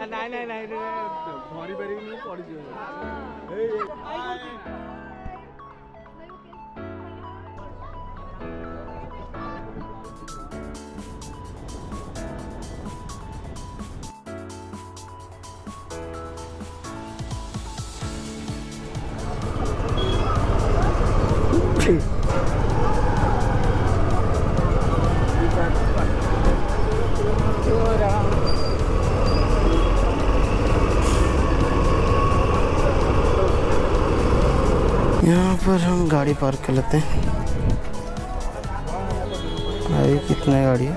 ନାଇଁ ନାଇଁ ନାଇଁ ଧରି ପାରିବିନି ପଡ଼ିଯିବ यहाँ पर हम गाड़ी पार्क कर लेते हैं। अभी कितने गाड़ी है?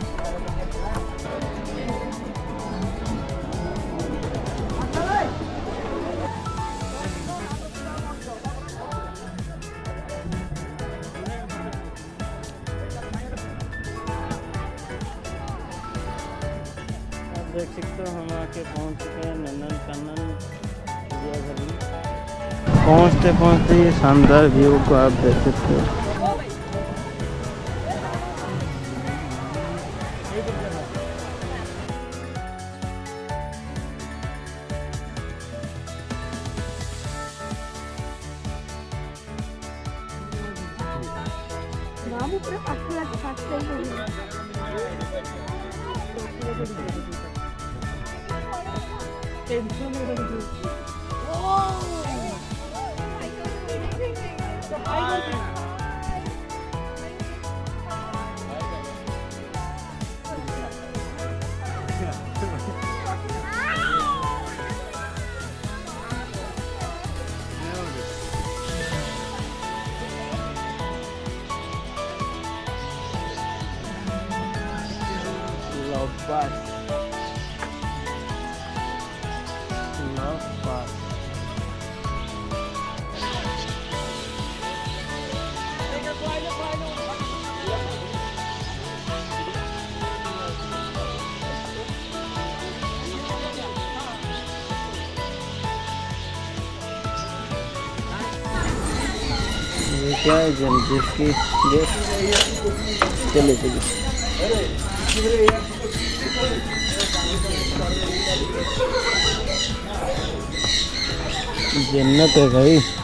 देख सकते हो हम आके पहुँच चुके हैं नंदन कानन चिड़ियाघर में पहुँचते पहुँचते ये शानदार व्यू को आप देख सकते हो। బాబు I क्या है जन जिसकी चलिए चले चलिए जन्नत है भाई।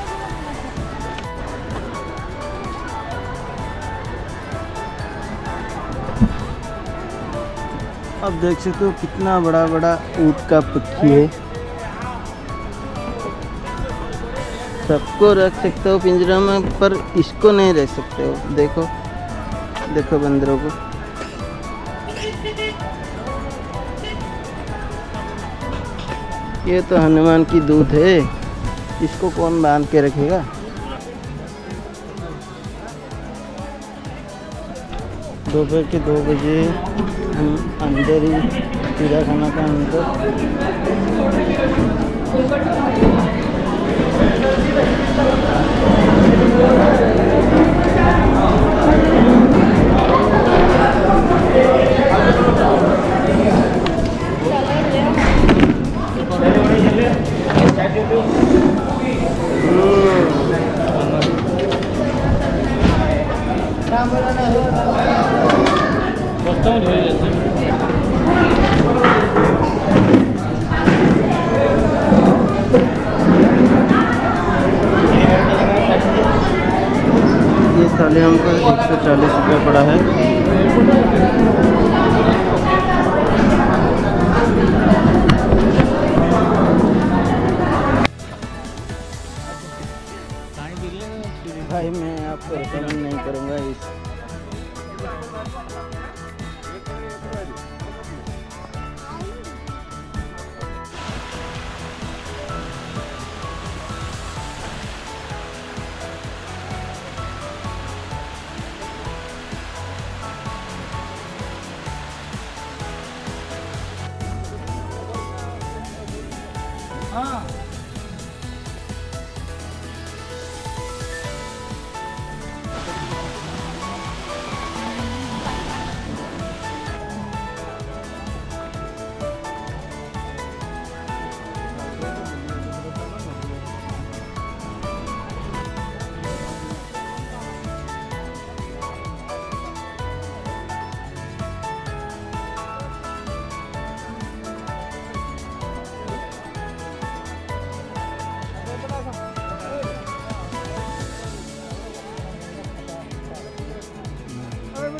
अब देख सकते हो कितना बड़ा बड़ा ऊँट का पक्षी है। सबको रख सकते हो, पिंजरा में, पर इसको नहीं रख सकते हो। देखो देखो बंदरों को। ये तो हनुमान की दूध है। इसको कौन बाँध के रखेगा? दोपहर के दो बजे हम अंदर ही चिड़ियाखाना का अंदर थाली हमको एक सौ चालीस रुपये पड़ा है। भाई, मैं आपको रिकमेंड नहीं करूँगा इस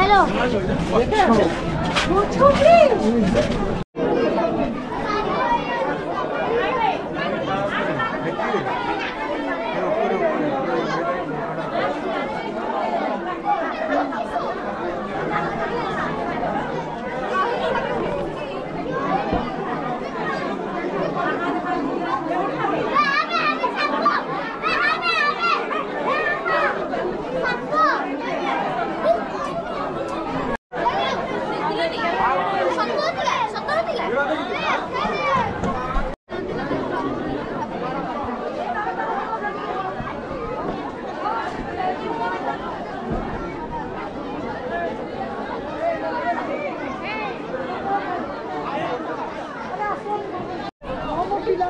चलो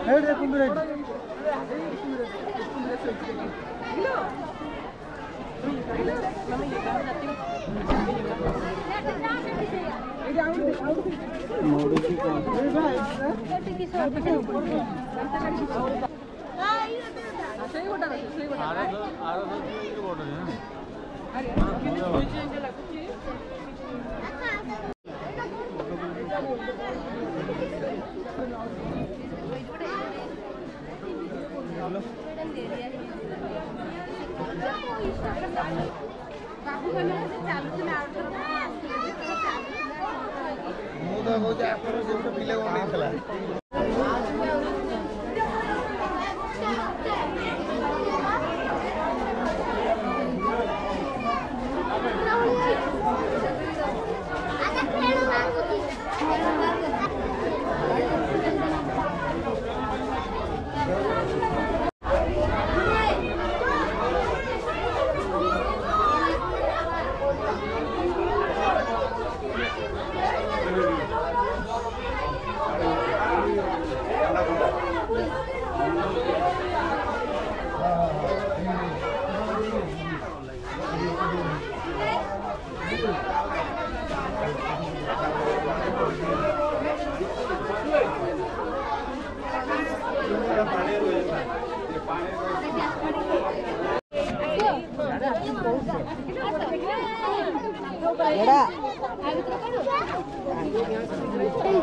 ರೆಡಿ ಕುಂದು ರೆಡಿ ಆರೋಗ್ಯ ಆರೋಗ್ಯ ଧୀରେ ପିଛୁଡ଼ି हाँ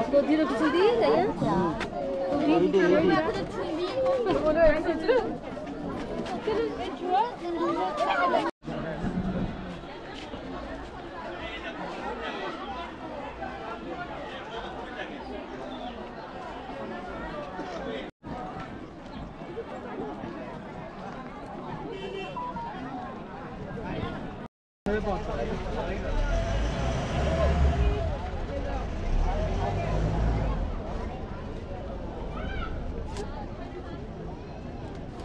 Vou tirar o que você diz, é? 哎，你们那不是吃米吗？不是，我来吃这个，这个是肉。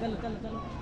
चलो चलो चलो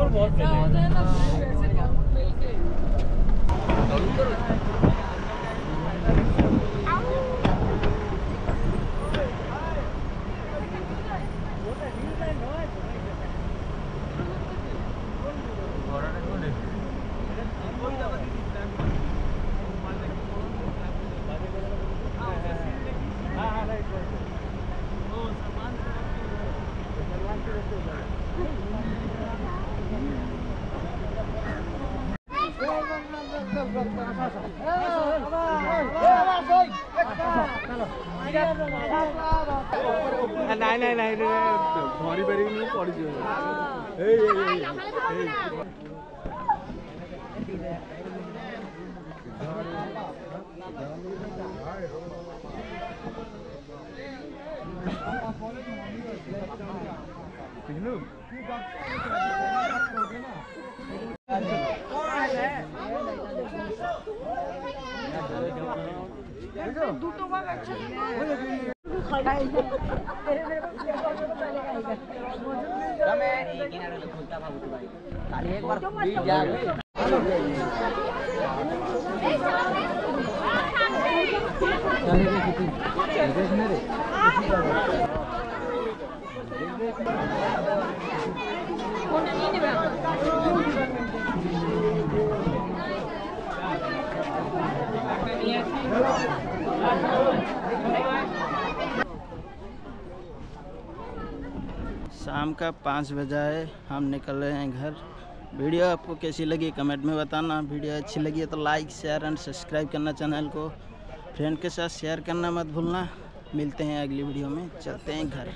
और बहुत ନାଇଁ ନାଇଁ ନାଇଁ ଧରି ପାରିବିନି ପଡ଼ିଯିବ તમે એ કિનારે ખોલતા ભાવ તો ભાઈ ખાલી એક વાર બી જાગે शाम का पाँच बजा है हम निकल रहे हैं घर। वीडियो आपको कैसी लगी कमेंट में बताना। वीडियो अच्छी लगी है तो लाइक शेयर एंड सब्सक्राइब करना चैनल को। फ्रेंड के साथ शेयर करना मत भूलना। मिलते हैं अगली वीडियो में। चलते हैं घर।